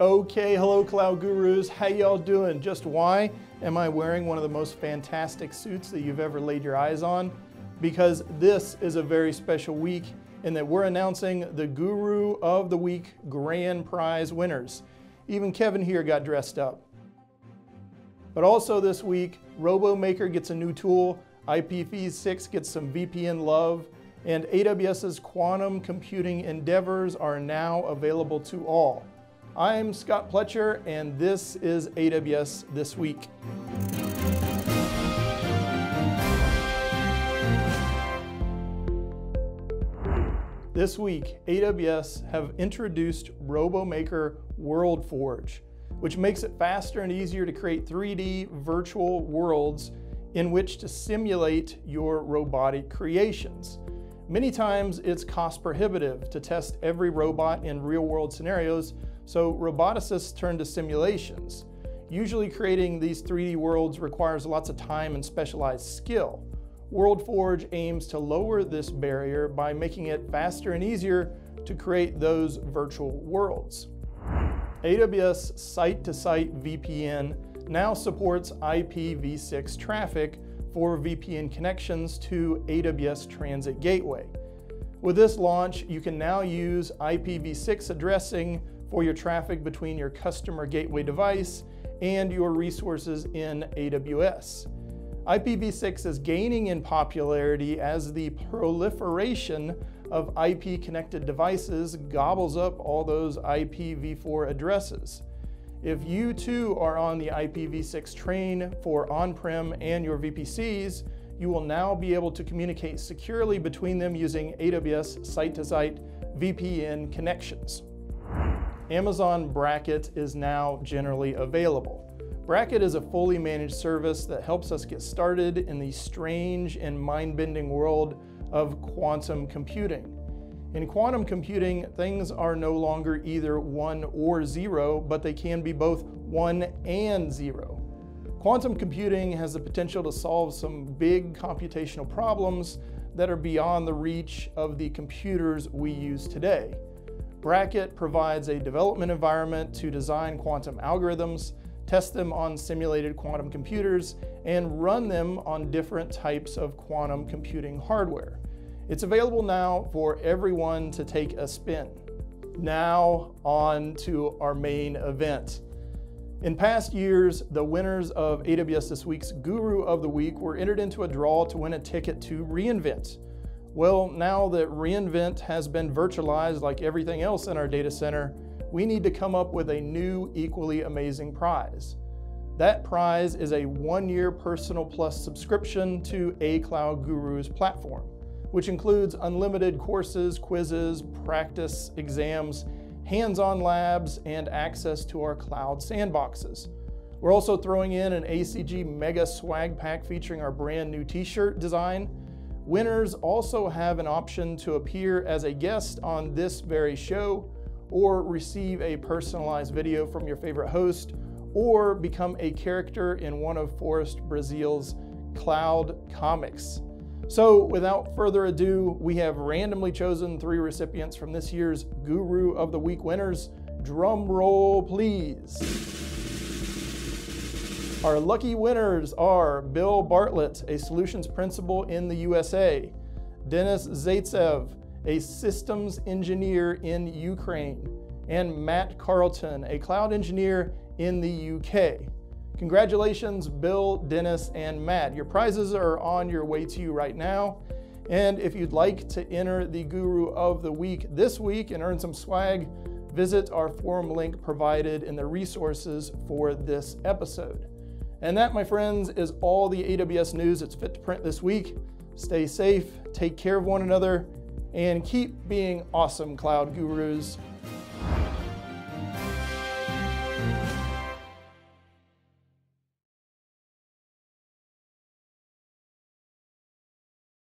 Okay, hello Cloud Gurus. How y'all doing? Just why am I wearing one of the most fantastic suits that you've ever laid your eyes on? Because this is a very special week in that we're announcing the Guru of the Week grand prize winners. Even Kevin here got dressed up. But also this week, RoboMaker gets a new tool, IPv6 gets some VPN love, and AWS's quantum computing endeavors are now available to all. I'm Scott Pletcher, and this is AWS This Week. This week, AWS have introduced RoboMaker WorldForge, which makes it faster and easier to create 3D virtual worlds in which to simulate your robotic creations. Many times it's cost prohibitive to test every robot in real world scenarios, so roboticists turn to simulations. Usually creating these 3D worlds requires lots of time and specialized skill. WorldForge aims to lower this barrier by making it faster and easier to create those virtual worlds. AWS Site-to-Site VPN now supports IPv6 traffic for VPN connections to AWS Transit Gateway. With this launch, you can now use IPv6 addressing for your traffic between your customer gateway device and your resources in AWS. IPv6 is gaining in popularity as the proliferation of IP connected devices gobbles up all those IPv4 addresses. If you too are on the IPv6 train for on-prem and your VPCs, you will now be able to communicate securely between them using AWS site-to-site VPN connections. Amazon Braket is now generally available. Braket is a fully managed service that helps us get started in the strange and mind-bending world of quantum computing. In quantum computing, things are no longer either one or zero, but they can be both one and zero. Quantum computing has the potential to solve some big computational problems that are beyond the reach of the computers we use today. Braket provides a development environment to design quantum algorithms, test them on simulated quantum computers, and run them on different types of quantum computing hardware. It's available now for everyone to take a spin. Now on to our main event. In past years, the winners of AWS This Week's Guru of the Week were entered into a draw to win a ticket to reInvent. Well, now that reInvent has been virtualized like everything else in our data center, we need to come up with a new, equally amazing prize. That prize is a one-year Personal Plus subscription to A Cloud Guru's platform, which includes unlimited courses, quizzes, practice, exams, hands-on labs, and access to our cloud sandboxes. We're also throwing in an ACG Mega Swag Pack featuring our brand new t-shirt design, Winners also have an option to appear as a guest on this very show or receive a personalized video from your favorite host or become a character in one of Forrest Brazeal's cloud comics. So without further ado, we have randomly chosen three recipients from this year's Guru of the Week winners. Drum roll, please. Our lucky winners are Bill Bartlett, a solutions principal in the USA, Denis Zaitsev, a systems engineer in Ukraine, and Matt Carlton, a cloud engineer in the UK. Congratulations, Bill, Denis, and Matt. Your prizes are on your way to you right now. And if you'd like to enter the Guru of the Week this week and earn some swag, visit our forum link provided in the resources for this episode. And that, my friends, is all the AWS news that's fit to print this week. Stay safe, take care of one another, and keep being awesome cloud gurus.